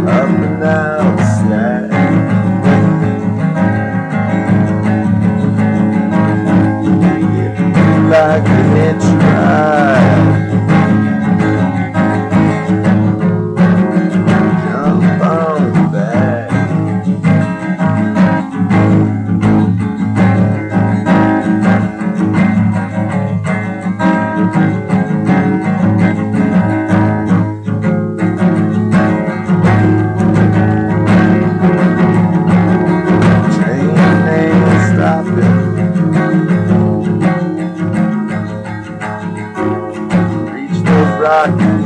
Up and outside. Like Reach